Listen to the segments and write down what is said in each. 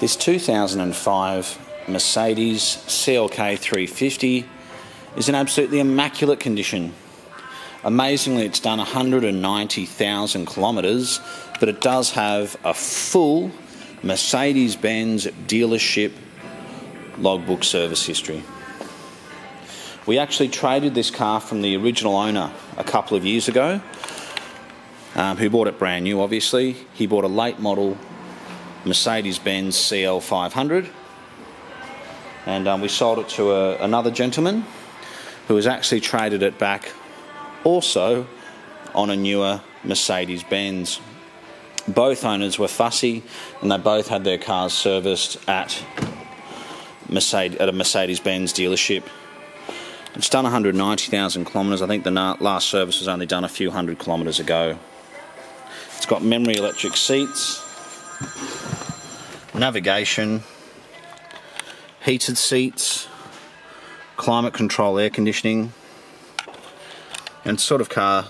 This 2005 Mercedes CLK 350 is in absolutely immaculate condition. Amazingly, it's done 190,000 kilometres, but it does have a full Mercedes Benz dealership logbook service history. We actually traded this car from the original owner a couple of years ago, um, who bought it brand new, obviously. He bought a late model Mercedes Benz CL500, and um, we sold it to a, another gentleman who has actually traded it back also on a newer Mercedes Benz. Both owners were fussy and they both had their cars serviced at, Mercedes, at a Mercedes Benz dealership. It's done 190,000 kilometres. I think the last service was only done a few hundred kilometres ago. It's got memory electric seats, navigation, heated seats, climate control air conditioning, and sort of car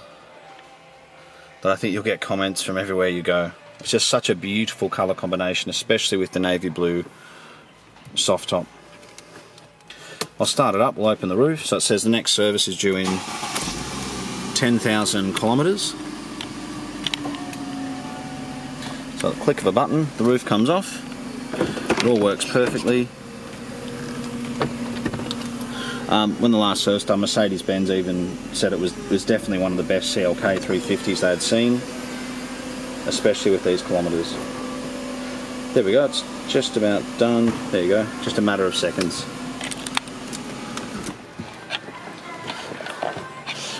that I think you'll get comments from everywhere you go. It's just such a beautiful colour combination, especially with the navy blue soft top. I'll start it up, we'll open the roof. So it says the next service is due in 10,000 kilometres. So the click of a button, the roof comes off. It all works perfectly. Um, when the last service done, Mercedes-Benz even said it was, was definitely one of the best CLK 350s they had seen, especially with these kilometres. There we go, it's just about done. There you go, just a matter of seconds.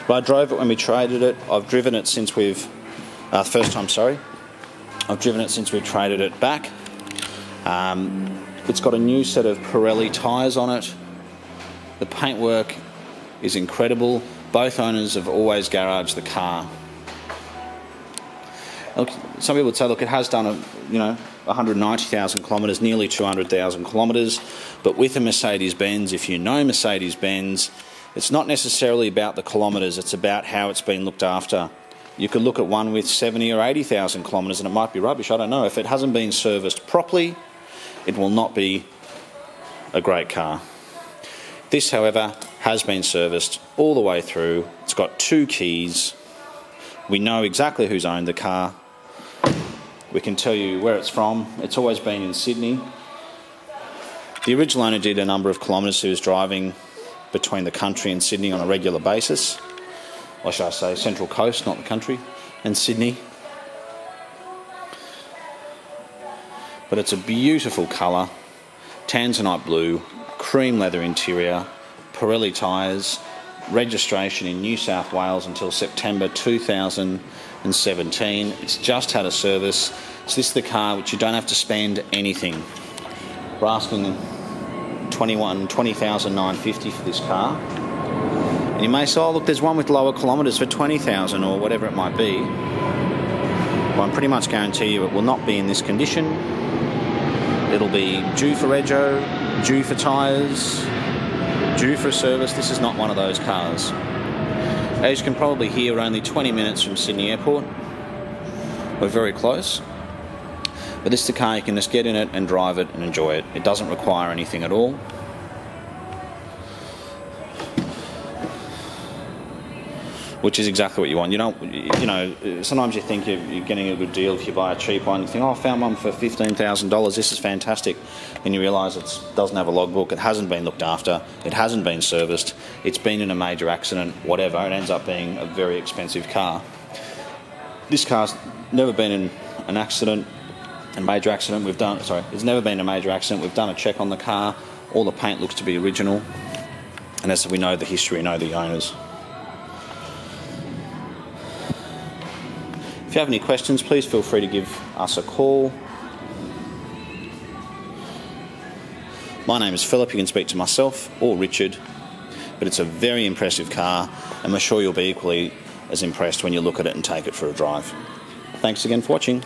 But I drove it when we traded it. I've driven it since we've, uh, first time, sorry. I've driven it since we traded it back. Um, it's got a new set of Pirelli tyres on it. The paintwork is incredible. Both owners have always garaged the car. Look, some people would say, look, it has done a, you know, 190,000 kilometres, nearly 200,000 kilometres, but with a Mercedes-Benz, if you know Mercedes-Benz, it's not necessarily about the kilometres, it's about how it's been looked after. You could look at one with 70 or 80,000 kilometres and it might be rubbish, I don't know. If it hasn't been serviced properly, it will not be a great car. This, however, has been serviced all the way through. It's got two keys. We know exactly who's owned the car. We can tell you where it's from. It's always been in Sydney. The original owner did a number of kilometres. He was driving between the country and Sydney on a regular basis. Or should I say, Central Coast, not the country, and Sydney. But it's a beautiful colour, tanzanite blue, cream leather interior, Pirelli tyres, registration in New South Wales until September 2017. It's just had a service. Is this the car which you don't have to spend anything? We're asking 21, 20,950 for this car. And you may say, oh, look, there's one with lower kilometres for 20,000 or whatever it might be. Well, I'm pretty much guarantee you it will not be in this condition. It'll be due for rego, due for tyres, due for a service. This is not one of those cars. As you can probably hear, we're only 20 minutes from Sydney Airport. We're very close. But this is the car you can just get in it and drive it and enjoy it. It doesn't require anything at all. Which is exactly what you want. You don't, you know, sometimes you think you're, you're getting a good deal if you buy a cheap one. You think, oh, I found one for $15,000. This is fantastic. And you realise it doesn't have a logbook. It hasn't been looked after. It hasn't been serviced. It's been in a major accident, whatever. It ends up being a very expensive car. This car's never been in an accident a major accident. We've done sorry, there's never been a major accident. We've done a check on the car. All the paint looks to be original, and as we know the history, know the owners. If you have any questions, please feel free to give us a call. My name is Philip. You can speak to myself or Richard, but it's a very impressive car, and we're sure you'll be equally as impressed when you look at it and take it for a drive. Thanks again for watching.